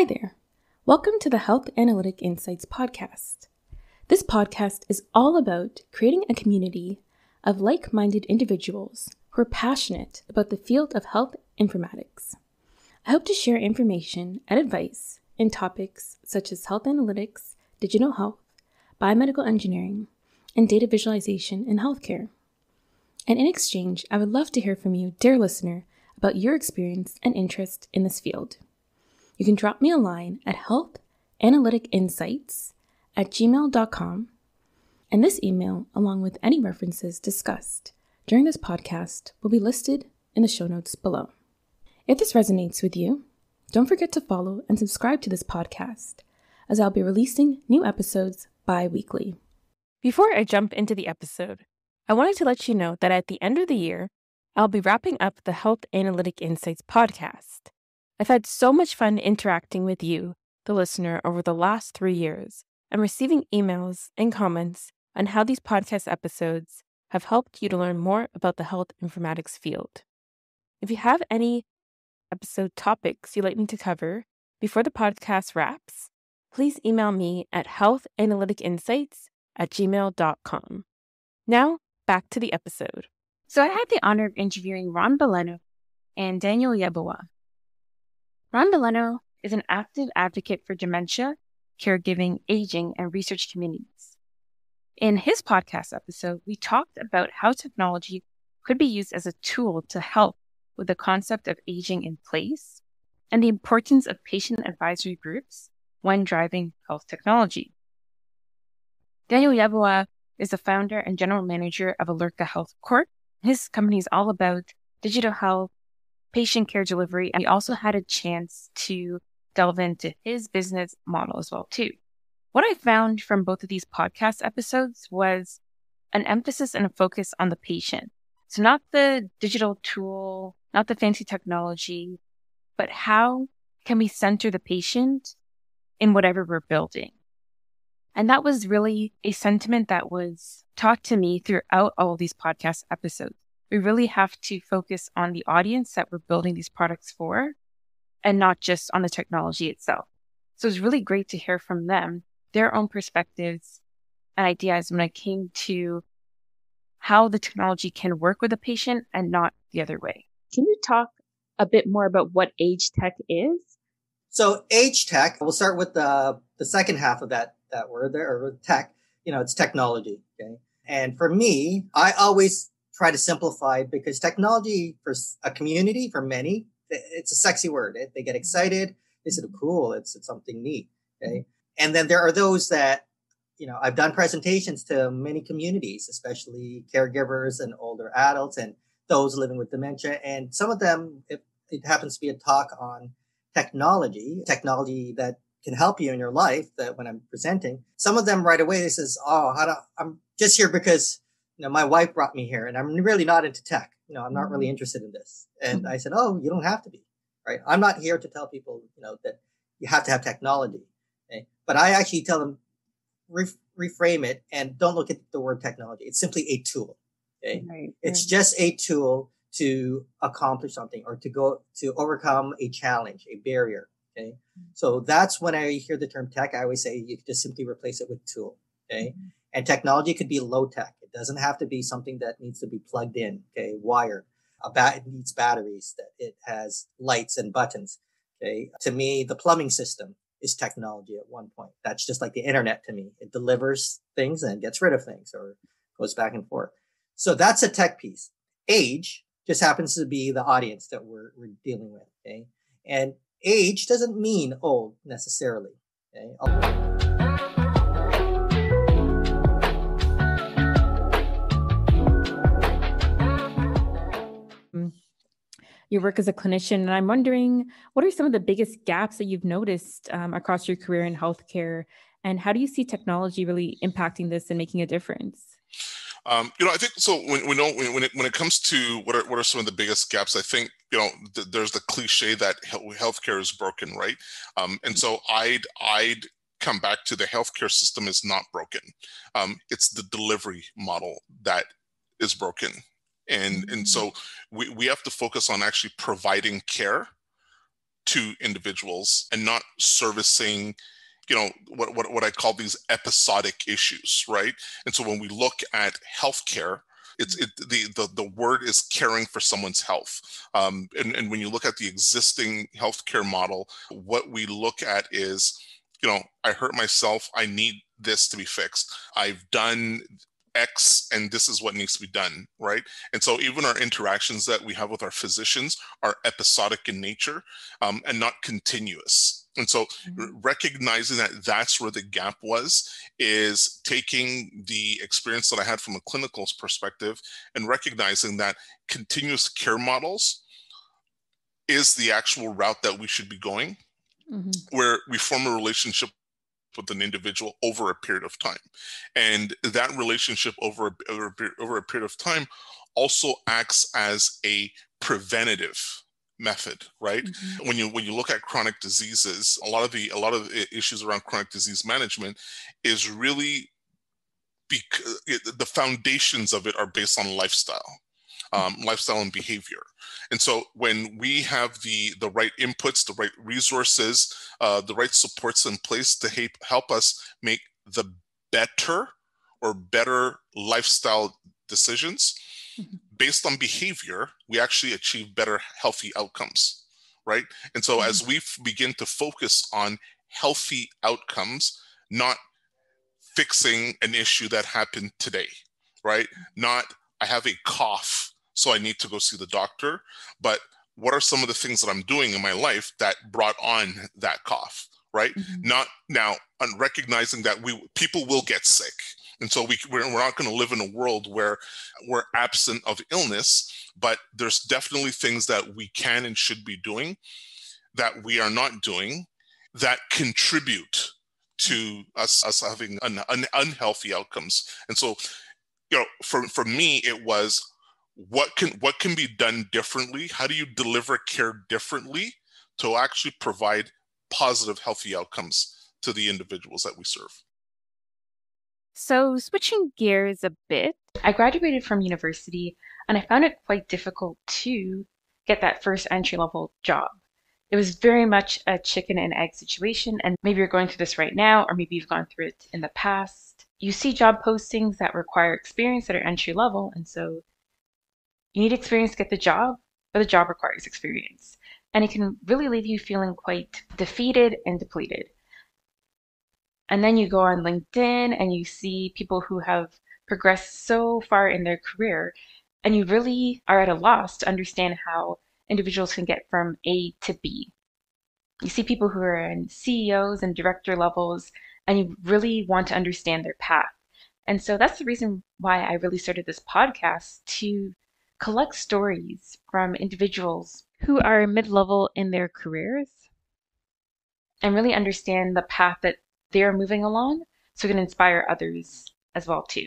Hi there. Welcome to the Health Analytic Insights podcast. This podcast is all about creating a community of like minded individuals who are passionate about the field of health informatics. I hope to share information and advice in topics such as health analytics, digital health, biomedical engineering, and data visualization in healthcare. And in exchange, I would love to hear from you, dear listener, about your experience and interest in this field. You can drop me a line at healthanalyticinsights at gmail.com, and this email, along with any references discussed during this podcast, will be listed in the show notes below. If this resonates with you, don't forget to follow and subscribe to this podcast, as I'll be releasing new episodes bi weekly. Before I jump into the episode, I wanted to let you know that at the end of the year, I'll be wrapping up the Health Analytic Insights podcast. I've had so much fun interacting with you, the listener, over the last three years and receiving emails and comments on how these podcast episodes have helped you to learn more about the health informatics field. If you have any episode topics you'd like me to cover before the podcast wraps, please email me at healthanalyticinsights at gmail.com. Now, back to the episode. So I had the honor of interviewing Ron Beleno and Daniel Yeboah. Ron Beleno is an active advocate for dementia, caregiving, aging, and research communities. In his podcast episode, we talked about how technology could be used as a tool to help with the concept of aging in place and the importance of patient advisory groups when driving health technology. Daniel Yeboah is the founder and general manager of Alerka Health Corp. His company is all about digital health, patient care delivery, and we also had a chance to delve into his business model as well too. What I found from both of these podcast episodes was an emphasis and a focus on the patient. So not the digital tool, not the fancy technology, but how can we center the patient in whatever we're building? And that was really a sentiment that was taught to me throughout all of these podcast episodes. We really have to focus on the audience that we're building these products for and not just on the technology itself. So it's really great to hear from them, their own perspectives and ideas when it came to how the technology can work with a patient and not the other way. Can you talk a bit more about what age tech is? So age tech, we'll start with the, the second half of that, that word there, or tech, you know, it's technology. Okay. And for me, I always try to simplify because technology for a community, for many, it's a sexy word. They get mm-hmm. excited. They say, mm-hmm. cool. It's, it's something neat. Mm-hmm. Okay. And then there are those that, you know, I've done presentations to many communities, especially caregivers and older adults and those living with dementia. And some of them, if it happens to be a talk on technology, technology that can help you in your life that when I'm presenting, some of them right away, they says, Oh, how do, I'm just here because, you know, my wife brought me here and I'm really not into tech you know, I'm not really mm-hmm. interested in this. And I said, oh, you don't have to be, right? I'm not here to tell people, you know, that you have to have technology. Okay? But I actually tell them, re- reframe it and don't look at the word technology. It's simply a tool. Okay. Right, it's right. just a tool to accomplish something or to go to overcome a challenge, a barrier. Okay. Mm-hmm. So that's when I hear the term tech, I always say you just simply replace it with tool. Okay. Mm-hmm. And technology could be low tech. It doesn't have to be something that needs to be plugged in, okay, wired. A bat it needs batteries, that it has lights and buttons. Okay. To me, the plumbing system is technology at one point. That's just like the internet to me. It delivers things and gets rid of things or goes back and forth. So that's a tech piece. Age just happens to be the audience that we're, we're dealing with. Okay. And age doesn't mean old necessarily. Okay. Your work as a clinician. And I'm wondering, what are some of the biggest gaps that you've noticed um, across your career in healthcare? And how do you see technology really impacting this and making a difference? Um, you know, I think so. When, when, when, it, when it comes to what are, what are some of the biggest gaps, I think, you know, th- there's the cliche that healthcare is broken, right? Um, and so I'd, I'd come back to the healthcare system is not broken. Um, it's the delivery model that is broken and and mm-hmm. so we, we have to focus on actually providing care to individuals and not servicing you know what, what, what i call these episodic issues right? And so when we look at healthcare it's it, the, the the word is caring for someone's health. Um, and, and when you look at the existing healthcare model what we look at is you know i hurt myself i need this to be fixed. I've done X and this is what needs to be done, right? And so even our interactions that we have with our physicians are episodic in nature um, and not continuous. And so mm-hmm. recognizing that that's where the gap was is taking the experience that I had from a clinical perspective and recognizing that continuous care models is the actual route that we should be going, mm-hmm. where we form a relationship with an individual over a period of time. And that relationship over, a, over, over a period of time also acts as a preventative method right mm-hmm. when you when you look at chronic diseases a lot of the a lot of the issues around chronic disease management is really because the foundations of it are based on lifestyle um, lifestyle and behavior. And so when we have the the right inputs, the right resources, uh, the right supports in place to help us make the better or better lifestyle decisions mm-hmm. based on behavior, we actually achieve better healthy outcomes, right? And so as mm-hmm. we f- begin to focus on healthy outcomes, not fixing an issue that happened today, right? Not I have a cough so I need to go see the doctor. But what are some of the things that I'm doing in my life that brought on that cough? Right? Mm-hmm. Not now, recognizing that we people will get sick, and so we we're, we're not going to live in a world where we're absent of illness. But there's definitely things that we can and should be doing that we are not doing that contribute to us us having un, un, unhealthy outcomes. And so, you know, for for me, it was what can what can be done differently? How do you deliver care differently to actually provide positive healthy outcomes to the individuals that we serve? So switching gears a bit. I graduated from university and i found it quite difficult to get that first entry level job. It was very much a chicken and egg situation and maybe you're going through this right now or maybe you've gone through it in the past. You see job postings that require experience that are entry level and so you need experience to get the job, but the job requires experience. And it can really leave you feeling quite defeated and depleted. And then you go on LinkedIn and you see people who have progressed so far in their career, and you really are at a loss to understand how individuals can get from A to B. You see people who are in CEOs and director levels, and you really want to understand their path. And so that's the reason why I really started this podcast to collect stories from individuals who are mid level in their careers and really understand the path that they're moving along so we can inspire others as well too.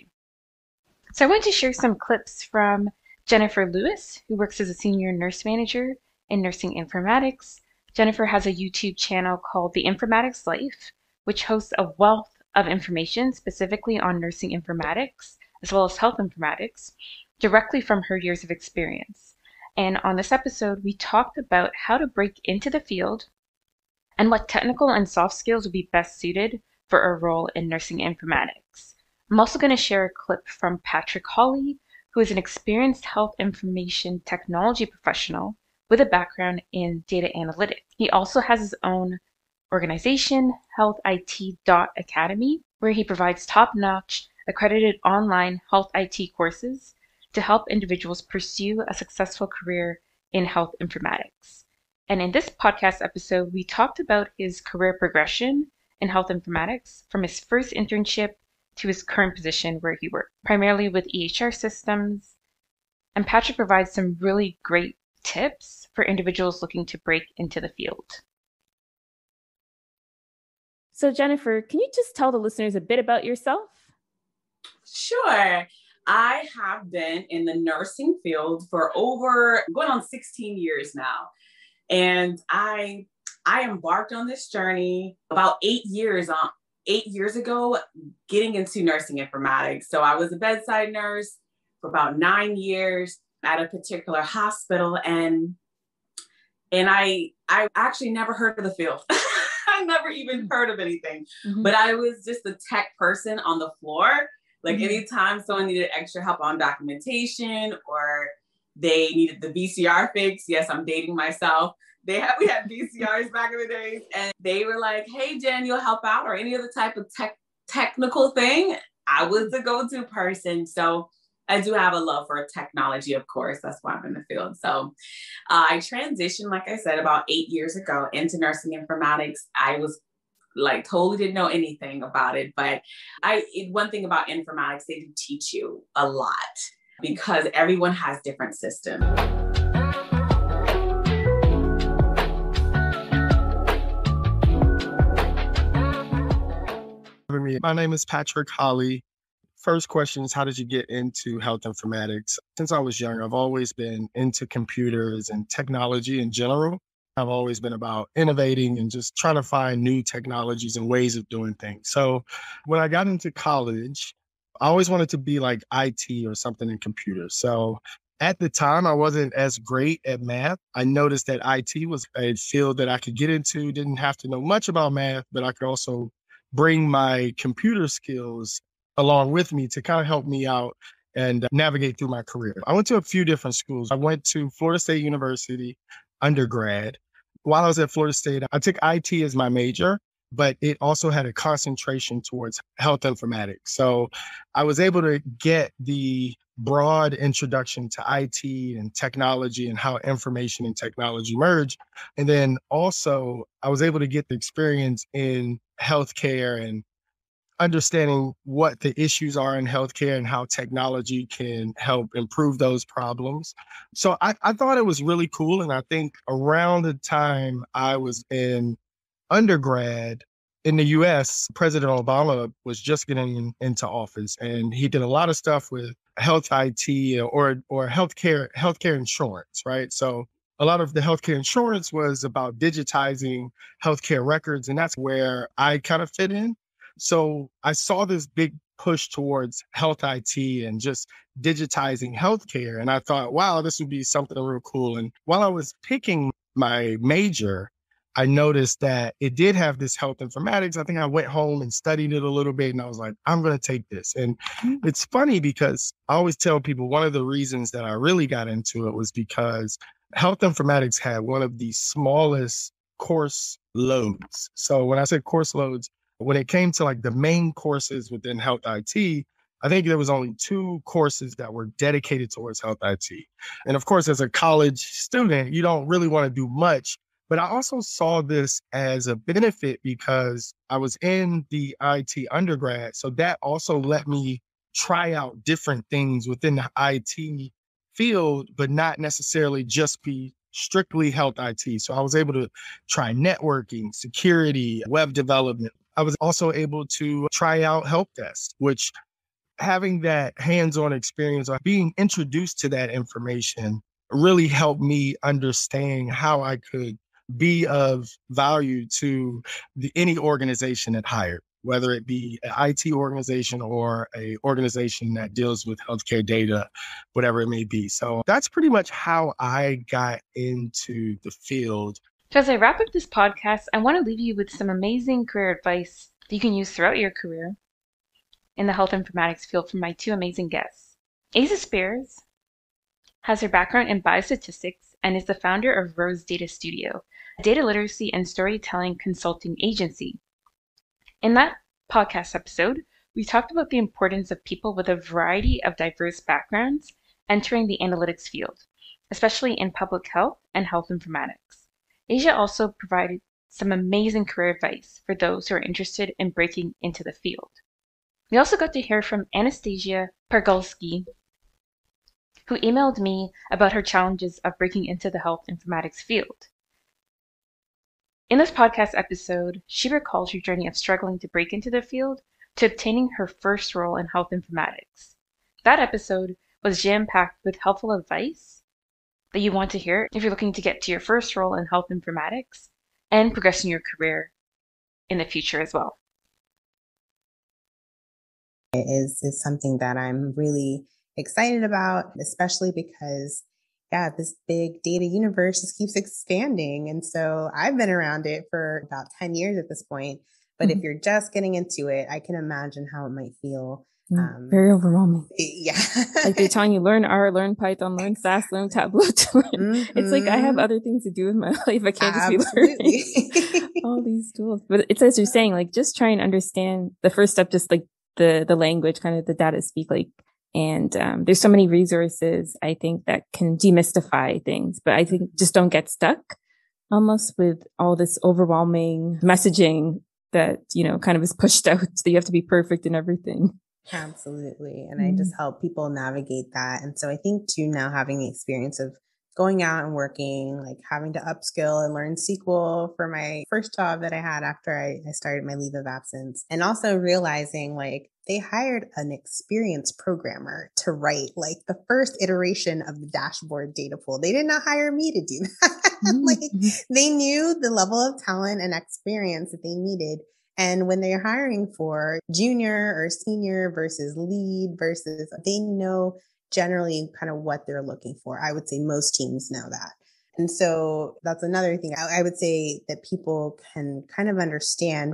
So I want to share some clips from Jennifer Lewis, who works as a senior nurse manager in nursing informatics. Jennifer has a YouTube channel called The Informatics Life, which hosts a wealth of information specifically on nursing informatics as well as health informatics directly from her years of experience. And on this episode, we talked about how to break into the field and what technical and soft skills would be best suited for a role in nursing informatics. I'm also going to share a clip from Patrick Hawley, who is an experienced health information technology professional with a background in data analytics. He also has his own organization, Health IT Academy, where he provides top notch accredited online health IT courses to help individuals pursue a successful career in health informatics. And in this podcast episode, we talked about his career progression in health informatics from his first internship to his current position where he worked, primarily with EHR systems. And Patrick provides some really great tips for individuals looking to break into the field. So, Jennifer, can you just tell the listeners a bit about yourself? Sure. I have been in the nursing field for over going on 16 years now. And I I embarked on this journey about 8 years on 8 years ago getting into nursing informatics. So I was a bedside nurse for about 9 years at a particular hospital and And I I actually never heard of the field. I never even heard of anything. Mm-hmm. But I was just a tech person on the floor. Like mm-hmm. anytime someone needed extra help on documentation or they needed the VCR fix. Yes, I'm dating myself. They had we had VCRs back in the days, and they were like, "Hey, Jen, you'll help out," or any other type of tech technical thing. I was the go-to person. So I do have a love for technology, of course. That's why I'm in the field. So uh, I transitioned, like I said, about eight years ago into nursing informatics. I was like totally didn't know anything about it, but I it, one thing about informatics, they do teach you a lot because everyone has different systems. My name is Patrick Holly. First question is How did you get into health informatics? Since I was young, I've always been into computers and technology in general. I've always been about innovating and just trying to find new technologies and ways of doing things. So when I got into college, I always wanted to be like IT or something in computers. So at the time, I wasn't as great at math. I noticed that IT was a field that I could get into, didn't have to know much about math, but I could also bring my computer skills along with me to kind of help me out and navigate through my career. I went to a few different schools. I went to Florida State University undergrad. While I was at Florida State, I took IT as my major but it also had a concentration towards health informatics. So I was able to get the broad introduction to IT and technology and how information and technology merge. And then also, I was able to get the experience in healthcare and understanding what the issues are in healthcare and how technology can help improve those problems. So I, I thought it was really cool. And I think around the time I was in undergrad in the US, President Obama was just getting in, into office and he did a lot of stuff with health IT or or healthcare healthcare insurance, right? So a lot of the healthcare insurance was about digitizing healthcare records and that's where I kind of fit in. So I saw this big push towards health IT and just digitizing healthcare and I thought, wow, this would be something real cool and while I was picking my major, I noticed that it did have this health informatics. I think I went home and studied it a little bit and I was like, I'm going to take this. And mm-hmm. it's funny because I always tell people one of the reasons that I really got into it was because health informatics had one of the smallest course loads. So when I say course loads, when it came to like the main courses within health IT, I think there was only two courses that were dedicated towards health IT. And of course, as a college student, you don't really want to do much but I also saw this as a benefit because I was in the IT undergrad. So that also let me try out different things within the IT field, but not necessarily just be strictly health IT. So I was able to try networking, security, web development. I was also able to try out help desk, which having that hands-on experience or being introduced to that information really helped me understand how I could be of value to the, any organization that hired, whether it be an IT organization or a organization that deals with healthcare data, whatever it may be. So that's pretty much how I got into the field. So as I wrap up this podcast, I want to leave you with some amazing career advice that you can use throughout your career in the health informatics field from my two amazing guests. Asa Spears has her background in biostatistics and is the founder of Rose Data Studio, a data literacy and storytelling consulting agency. In that podcast episode, we talked about the importance of people with a variety of diverse backgrounds entering the analytics field, especially in public health and health informatics. Asia also provided some amazing career advice for those who are interested in breaking into the field. We also got to hear from Anastasia Pargulski, who emailed me about her challenges of breaking into the health informatics field. In this podcast episode, she recalls her journey of struggling to break into the field to obtaining her first role in health informatics. That episode was jam packed with helpful advice that you want to hear if you're looking to get to your first role in health informatics and progressing your career in the future as well. Is is something that I'm really excited about, especially because yeah, this big data universe just keeps expanding. And so I've been around it for about 10 years at this point. But mm-hmm. if you're just getting into it, I can imagine how it might feel. Mm, um, Very overwhelming. Yeah. like they're telling you learn R, learn Python, learn SAS, learn Tableau. Mm-hmm. It's like I have mm-hmm. other things to do in my life. I can't Absolutely. just be learning all these tools. But it's as you're saying, like just try and understand the first step, just like the the language, kind of the data speak. Like and um, there's so many resources, I think, that can demystify things. But I think just don't get stuck almost with all this overwhelming messaging that, you know, kind of is pushed out. that you have to be perfect in everything. Absolutely. And mm-hmm. I just help people navigate that. And so I think too, now having the experience of going out and working, like having to upskill and learn SQL for my first job that I had after I, I started my leave of absence. And also realizing like they hired an experienced programmer to write like the first iteration of the dashboard data pool. They did not hire me to do that. Mm-hmm. like they knew the level of talent and experience that they needed. And when they're hiring for junior or senior versus lead versus they know generally kind of what they're looking for. I would say most teams know that. And so that's another thing I, I, would say that people can kind of understand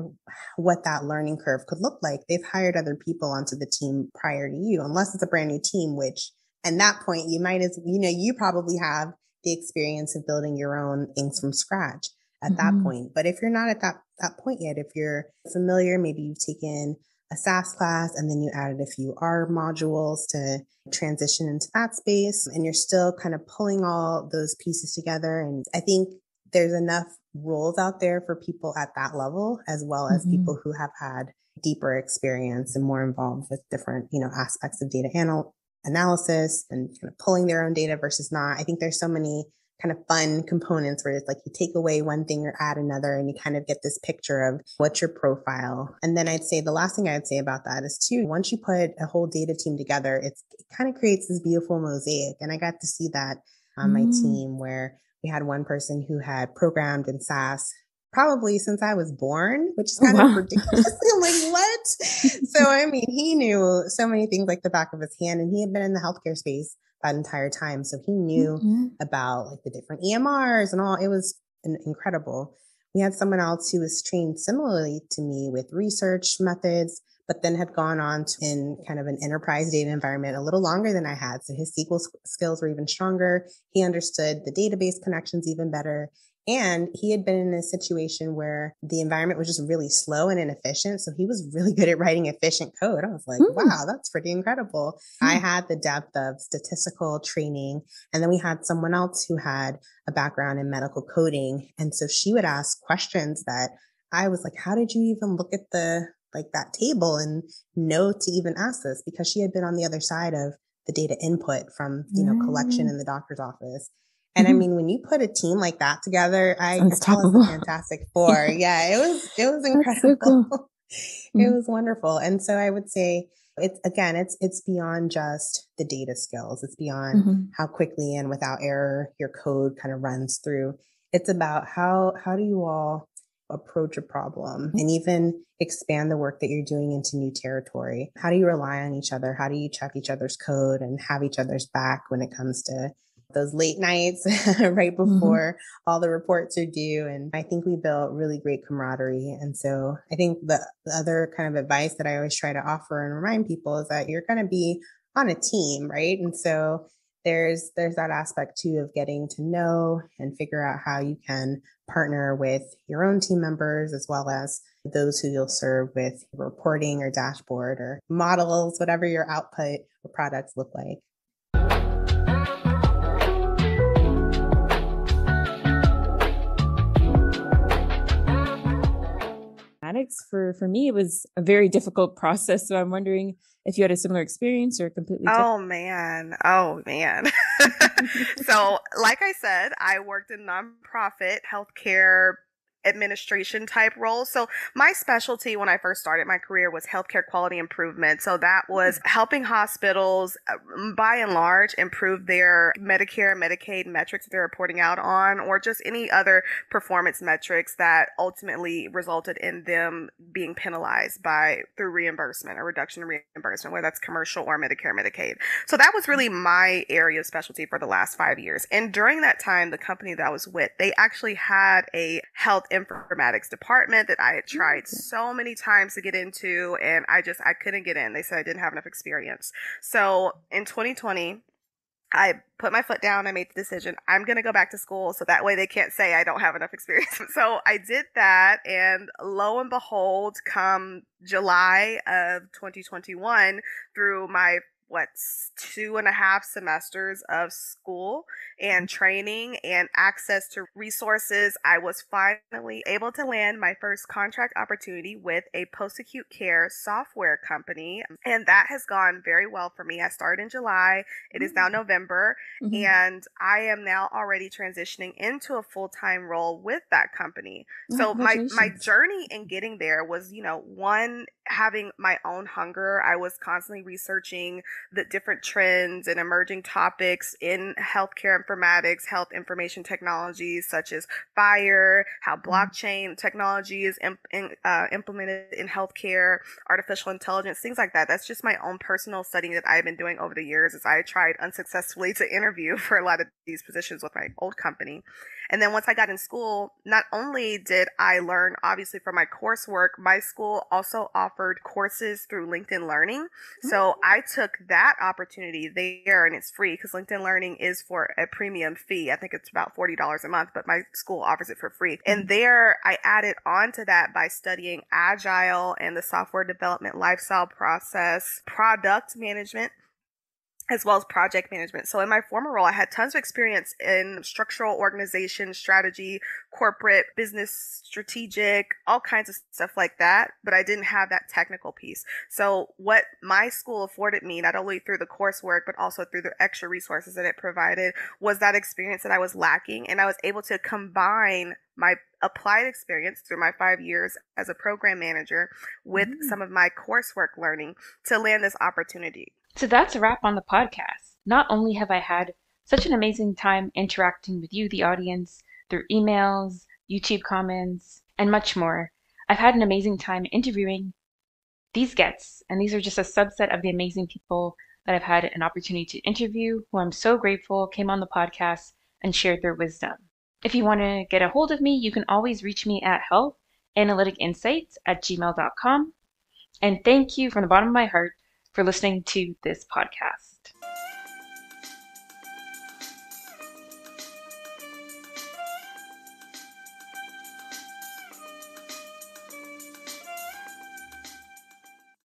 what that learning curve could look like. They've hired other people onto the team prior to you, unless it's a brand new team, which at that point you might as, you know, you probably have the experience of building your own things from scratch at mm-hmm. that point. But if you're not at that, that point yet, if you're familiar, maybe you've taken a SAS class and then you added a few R modules to transition into that space and you're still kind of pulling all those pieces together. And I think there's enough roles out there for people at that level, as well as mm-hmm. people who have had deeper experience and more involved with different, you know, aspects of data anal- analysis and kind of pulling their own data versus not. I think there's so many kind of fun components where it's like you take away one thing or add another and you kind of get this picture of what's your profile. And then I'd say the last thing I'd say about that is too, once you put a whole data team together, it's, it kind of creates this beautiful mosaic. And I got to see that on mm. my team where we had one person who had programmed in SAS probably since I was born, which is kind wow. of ridiculous. I'm like, what? so, I mean, he knew so many things like the back of his hand and he had been in the healthcare space that entire time. So he knew mm-hmm. about like the different EMRs and all. It was incredible. We had someone else who was trained similarly to me with research methods, but then had gone on to in kind of an enterprise data environment a little longer than I had. So his SQL skills were even stronger. He understood the database connections even better. And he had been in a situation where the environment was just really slow and inefficient. So he was really good at writing efficient code. I was like, mm. wow, that's pretty incredible. Mm. I had the depth of statistical training. And then we had someone else who had a background in medical coding. And so she would ask questions that I was like, how did you even look at the, like that table and know to even ask this? Because she had been on the other side of the data input from, you know, collection mm. in the doctor's office. And mm-hmm. I mean, when you put a team like that together, I Unstoppable. a fantastic four. yeah, it was it was incredible. So cool. it mm-hmm. was wonderful. And so I would say it's again, it's it's beyond just the data skills. It's beyond mm-hmm. how quickly and without error your code kind of runs through. It's about how how do you all approach a problem and even expand the work that you're doing into new territory? How do you rely on each other? How do you check each other's code and have each other's back when it comes to those late nights right mm-hmm. before mm-hmm. all the reports are due. And I think we built really great camaraderie. And so I think the, the other kind of advice that I always try to offer and remind people is that you're going to be on a team, right? And so there's there's that aspect too of getting to know and figure out how you can partner with your own team members as well as those who you'll serve with reporting or dashboard or models, whatever your output or products look like. For for me it was a very difficult process. So i'm wondering if you had a similar experience or completely oh man. Oh man. So like i said i worked in nonprofit healthcare administration type roles. So my specialty when I first started my career was healthcare quality improvement. So that was mm-hmm. helping hospitals uh, by and large improve their Medicare and Medicaid metrics that they're reporting out on or just any other performance metrics that ultimately resulted in them being penalized by through reimbursement or reduction in reimbursement, whether that's commercial or Medicare, Medicaid. So that was really my area of specialty for the last five years. And during that time, the company that I was with, they actually had a health informatics department that I had oh, tried so many times to get into and I just I couldn't get in. They said I didn't have enough experience. So in 2020, I put my foot down. I made the decision. I'm going to go back to school so that way they can't say I don't have enough experience. so I did that. And lo and behold, come July of 2021, through my what's two and a half semesters of school and training and access to resources, I was finally able to land my first contract opportunity with a post acute care software company. And that has gone very well for me. I started in July, it is now mm. November, mm-hmm. and I am now already transitioning into a full time role with that company. Oh, so my, my journey in getting there was, you know, one, having my own hunger. I was constantly researching the different trends and emerging topics in healthcare informatics, health information technologies such as FHIR, how mm-hmm. blockchain technology is imp- in, uh, implemented in healthcare, artificial intelligence, things like that. That's just my own personal studying that I've been doing over the years as I tried unsuccessfully to interview for a lot of these positions with my old company. And then once I got in school, not only did I learn obviously from my coursework, my school also offered courses through LinkedIn Learning. So mm-hmm. I took that opportunity there and it's free because LinkedIn Learning is for a premium fee. I think it's about $40 a month, but my school offers it for free. And mm-hmm. there I added on to that by studying agile and the software development lifestyle process, product management, as well as project management. So in my former role, I had tons of experience in structural organization, strategy, corporate, business, strategic, all kinds of stuff like that, but I didn't have that technical piece. So what my school afforded me, not only through the coursework, but also through the extra resources that it provided, was that experience that I was lacking. And I was able to combine my applied experience through my five years as a program manager with mm-hmm. some of my coursework learning to land this opportunity. So that's a wrap on the podcast. Not only have I had such an amazing time interacting with you, the audience, through emails, YouTube comments, and much more, I've had an amazing time interviewing these guests, and these are just a subset of the amazing people that I've had an opportunity to interview who I'm so grateful came on the podcast and shared their wisdom. If you want to get a hold of me, you can always reach me at healthanalyticinsights at gmail.com. And thank you from the bottom of my heart for listening to this podcast.